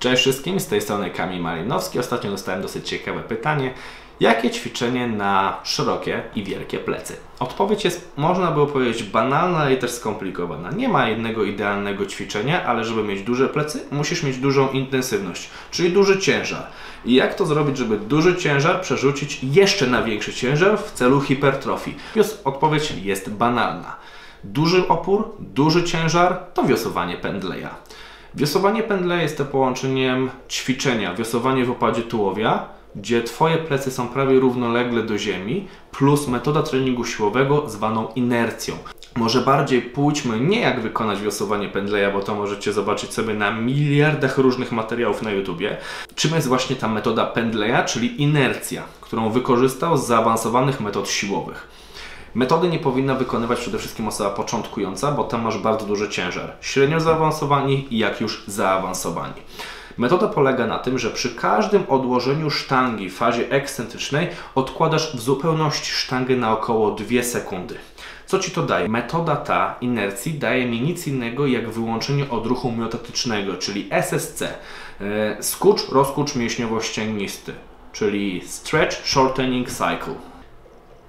Cześć wszystkim, z tej strony Kamil Malinowski. Ostatnio dostałem dosyć ciekawe pytanie. Jakie ćwiczenie na szerokie i wielkie plecy? Odpowiedź jest, można było powiedzieć, banalna, ale też skomplikowana. Nie ma jednego idealnego ćwiczenia, ale żeby mieć duże plecy, musisz mieć dużą intensywność, czyli duży ciężar. I jak to zrobić, żeby duży ciężar przerzucić jeszcze na większy ciężar w celu hipertrofii? Więc odpowiedź jest banalna. Duży opór, duży ciężar to wiosowanie pendleja. Wiosowanie pendleja jest to połączeniem ćwiczenia, wiosowanie w opadzie tułowia, gdzie Twoje plecy są prawie równolegle do ziemi, plus metoda treningu siłowego zwaną inercją. Może bardziej pójdźmy nie jak wykonać wiosowanie pendleja, bo to możecie zobaczyć sobie na miliardach różnych materiałów na YouTubie. Czym jest właśnie ta metoda pendleja, czyli inercja, którą wykorzystał z zaawansowanych metod siłowych. Metody nie powinna wykonywać przede wszystkim osoba początkująca, bo tam masz bardzo duży ciężar. Średnio zaawansowani i jak już zaawansowani. Metoda polega na tym, że przy każdym odłożeniu sztangi w fazie ekscentrycznej odkładasz w zupełności sztangę na około 2 sekundy. Co Ci to daje? Metoda ta inercji daje mi nic innego jak wyłączenie odruchu miotatycznego, czyli SSC. E, skurcz, rozkurcz mięśniowo-ścięgnisty, czyli Stretch Shortening Cycle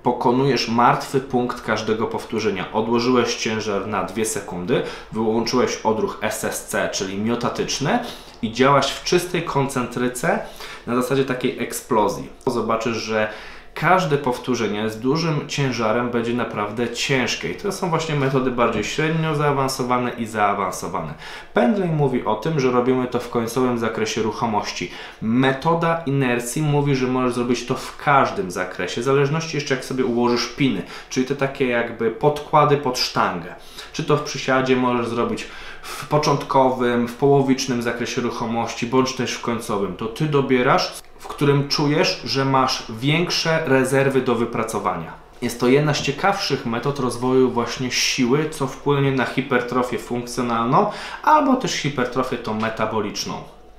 pokonujesz martwy punkt każdego powtórzenia. Odłożyłeś ciężar na 2 sekundy, wyłączyłeś odruch SSC, czyli miotatyczny i działasz w czystej koncentryce na zasadzie takiej eksplozji. Zobaczysz, że każde powtórzenie z dużym ciężarem będzie naprawdę ciężkie. I to są właśnie metody bardziej średnio zaawansowane i zaawansowane. Pendley mówi o tym, że robimy to w końcowym zakresie ruchomości. Metoda inercji mówi, że możesz zrobić to w każdym zakresie, w zależności jeszcze jak sobie ułożysz piny, czyli te takie jakby podkłady pod sztangę. Czy to w przysiadzie możesz zrobić w początkowym, w połowicznym zakresie ruchomości, bądź też w końcowym. To Ty dobierasz którym czujesz, że masz większe rezerwy do wypracowania. Jest to jedna z ciekawszych metod rozwoju właśnie siły, co wpłynie na hipertrofię funkcjonalną albo też hipertrofię tą metaboliczną.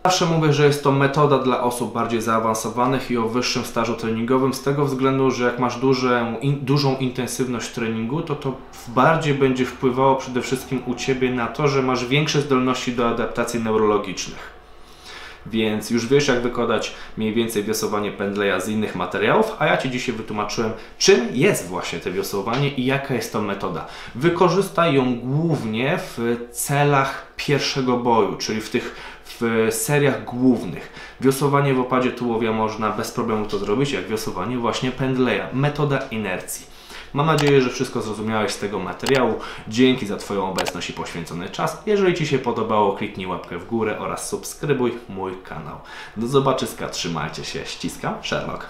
Zawsze mówię, że jest to metoda dla osób bardziej zaawansowanych i o wyższym stażu treningowym, z tego względu, że jak masz duże, in, dużą intensywność treningu, to to bardziej będzie wpływało przede wszystkim u Ciebie na to, że masz większe zdolności do adaptacji neurologicznych więc już wiesz jak wykonać mniej więcej wiosowanie pendleja z innych materiałów, a ja Ci dzisiaj wytłumaczyłem czym jest właśnie to wiosowanie i jaka jest to metoda. Wykorzystaj ją głównie w celach pierwszego boju, czyli w tych w seriach głównych. Wiosowanie w opadzie tułowia można bez problemu to zrobić, jak wiosowanie właśnie pendleja. Metoda inercji. Mam nadzieję, że wszystko zrozumiałeś z tego materiału. Dzięki za Twoją obecność i poświęcony czas. Jeżeli Ci się podobało, kliknij łapkę w górę oraz subskrybuj mój kanał. Do zobaczyska, trzymajcie się, ściskam, Sherlock.